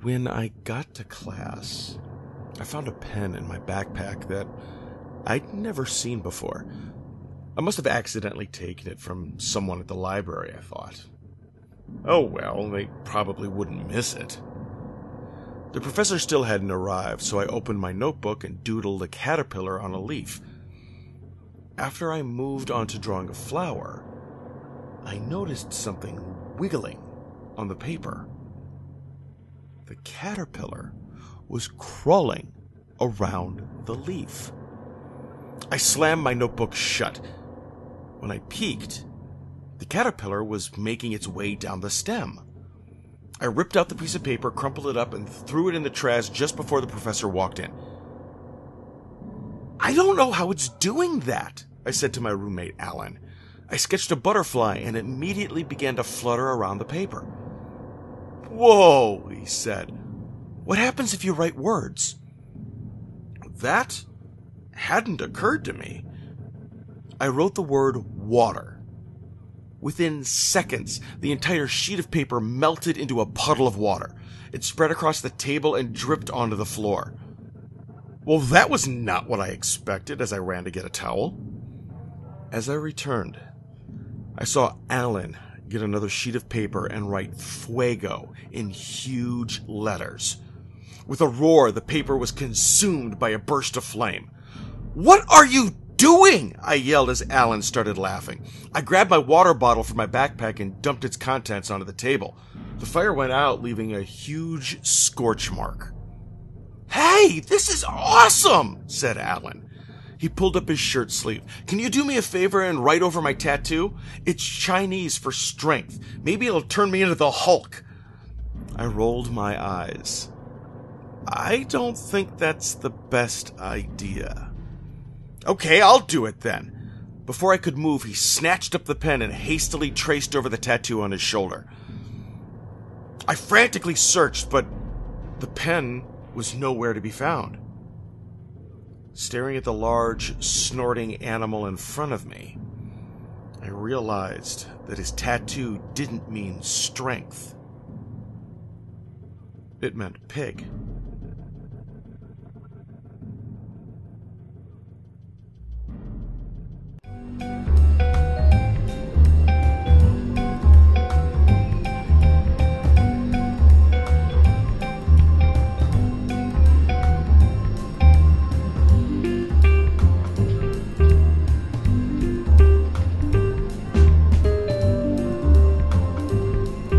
When I got to class, I found a pen in my backpack that I'd never seen before. I must have accidentally taken it from someone at the library, I thought. Oh well, they probably wouldn't miss it. The professor still hadn't arrived, so I opened my notebook and doodled a caterpillar on a leaf. After I moved on to drawing a flower, I noticed something wiggling on the paper. The caterpillar was crawling around the leaf. I slammed my notebook shut. When I peeked, the caterpillar was making its way down the stem. I ripped out the piece of paper, crumpled it up, and threw it in the trash just before the professor walked in. I don't know how it's doing that, I said to my roommate Alan. I sketched a butterfly and it immediately began to flutter around the paper. Whoa, he said. What happens if you write words? That hadn't occurred to me. I wrote the word water. Within seconds, the entire sheet of paper melted into a puddle of water. It spread across the table and dripped onto the floor. Well, that was not what I expected as I ran to get a towel. As I returned, I saw Alan get another sheet of paper and write Fuego in huge letters. With a roar, the paper was consumed by a burst of flame. What are you doing? I yelled as Alan started laughing. I grabbed my water bottle from my backpack and dumped its contents onto the table. The fire went out, leaving a huge scorch mark. Hey, this is awesome, said Alan. He pulled up his shirt sleeve. Can you do me a favor and write over my tattoo? It's Chinese for strength. Maybe it'll turn me into the Hulk. I rolled my eyes. I don't think that's the best idea. Okay, I'll do it then. Before I could move, he snatched up the pen and hastily traced over the tattoo on his shoulder. I frantically searched, but the pen was nowhere to be found. Staring at the large, snorting animal in front of me, I realized that his tattoo didn't mean strength. It meant pig.